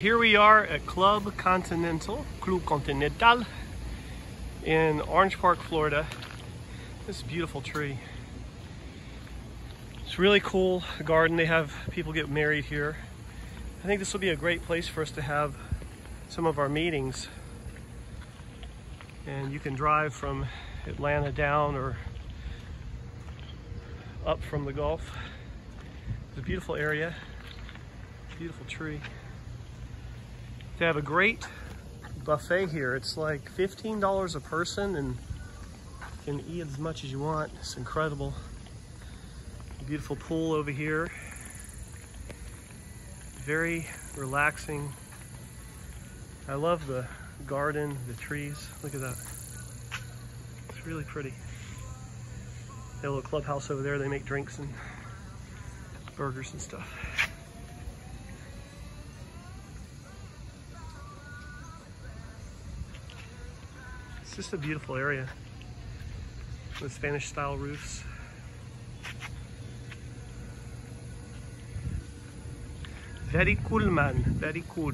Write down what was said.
Here we are at Club Continental, Club Continental in Orange Park, Florida. This beautiful tree. It's really cool garden. They have people get married here. I think this will be a great place for us to have some of our meetings. And you can drive from Atlanta down or up from the Gulf. It's a beautiful area, beautiful tree. They have a great buffet here. It's like $15 a person and you can eat as much as you want. It's incredible. Beautiful pool over here. Very relaxing. I love the garden, the trees. Look at that. It's really pretty. They have a little clubhouse over there. They make drinks and burgers and stuff. Just a beautiful area with Spanish style roofs. Very cool man, very cool.